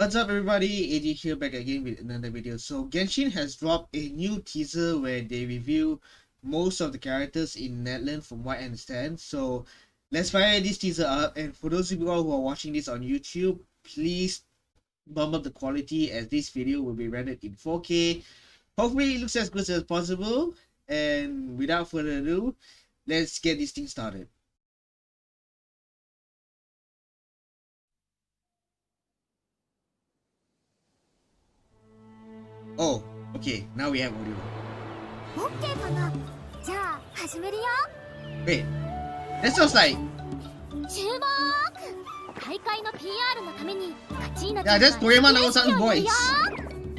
What's up everybody, AJ here back again with another video. So Genshin has dropped a new teaser where they review most of the characters in Natlan from what I understand. So let's fire this teaser up and for those of you all who are watching this on YouTube, please bump up the quality as this video will be rendered in 4K. Hopefully it looks as good as possible and without further ado, let's get this thing started. Oh, okay, now we have audio. オッケーかなじゃあ始めるよ Wait, that sounds like 注目大会の PR のためにカチーナ Yeah, that's Toyama Nao-san's voice.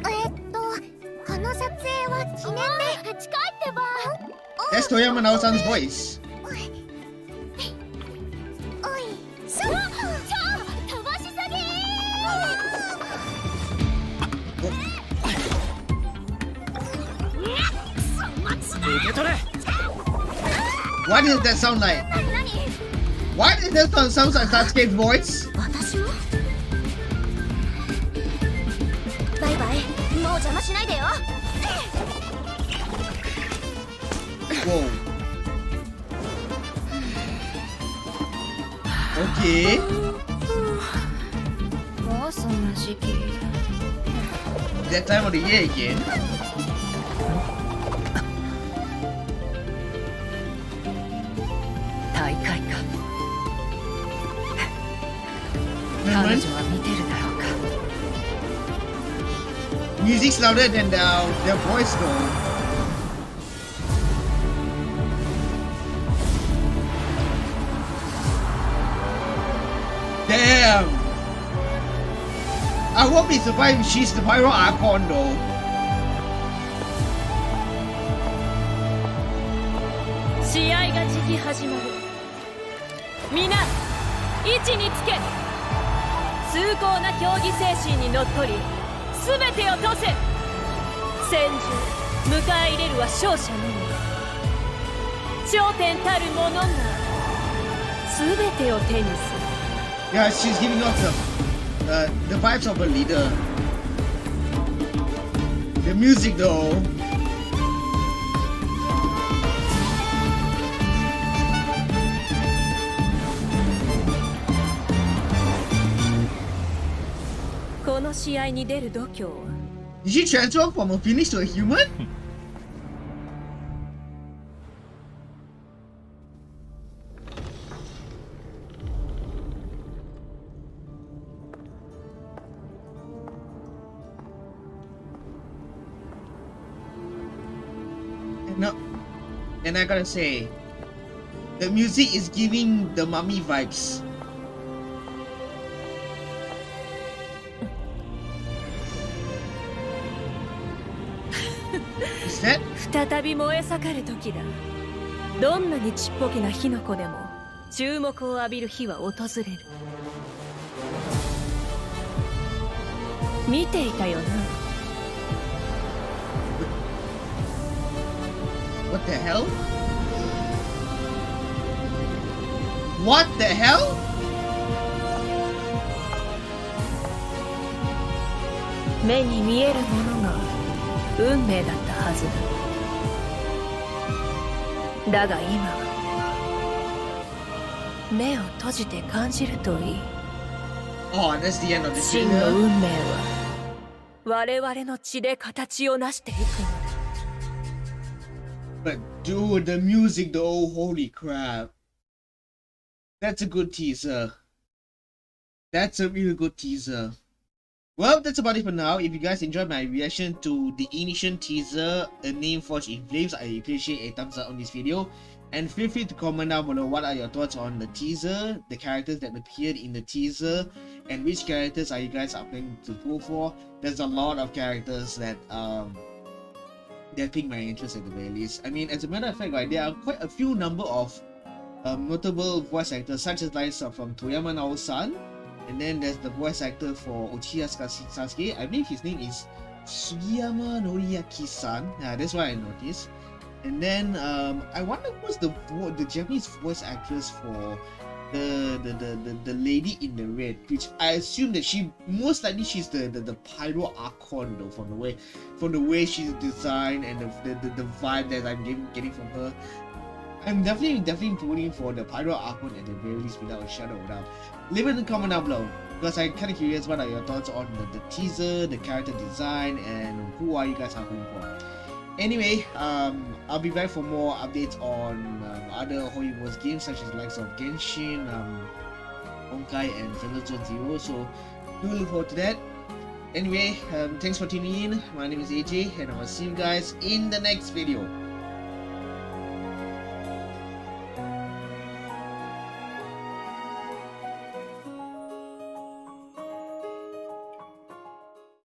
えっとこの撮影は記念で近いってば that's Toyama Nao-san's voice. Why did that sound like? Why did that sound, sound like Sasuke's voice? Whoa. Okay. That time of the year again? Music's louder than their voice though. Damn! I won't be she's the pyro Archon though. 皆位置につけ崇高な競技精神にのっとり全てをとせ戦場迎え入れるは勝者のみ頂点たる者が全てを手にする Yeah, she's giving off the, uh, the vibes of a leader. The music though. Did she transform from a phoenix to a human? And no, and I gotta say, the music is giving the mummy vibes. Is that 再び燃え盛る時だ。どんなにちっぽけな火の粉でも注目を浴びる日は訪れる。見ていたよな。What the hell? What the hell? 目に見えるものが運命だったはずだだが今は目を閉じて感じるといい Oh, that's the end of the 真の.運命は我々の血で形を成していくのだ But dude, the music though, holy crap. That's a good teaser. That's a really good teaser. Well, that's about it for now. If you guys enjoyed my reaction to the Ignition teaser, A Name Forged in Flames, I appreciate a thumbs up on this video. And feel free to comment down below what are your thoughts on the teaser, the characters that appeared in the teaser, and which characters are you guys are planning to pull for. There's a lot of characters that um that piqued my interest at the very least. I mean, as a matter of fact, right, there are quite a few number of um, notable voice actors, such as uh, from Toyama Nao-san, and then there's the voice actor for Uchiha Sas- Sasuke. I believe his name is Sugiyama Noriaki-san. Yeah, that's what I noticed. And then um, I wonder who's the the Japanese voice actress for the the, the the the lady in the red, which I assume that she most likely she's the the, the Pyro Archon though from the way from the way she's designed and the the, the, the vibe that I'm getting, getting from her. I'm definitely definitely voting for the Pyro Archon at the very least without a shadow of doubt. Leave it in the comment down below because I'm kind of curious what are your thoughts on the, the teaser, the character design, and who are you guys hoping for. Anyway, um, I'll be back for more updates on um, other Horimo's games such as likes of Genshin, um, Honkai, and Zenless Zone Zero. So do look forward to that. Anyway, um, thanks for tuning in. My name is AJ, and I will see you guys in the next video.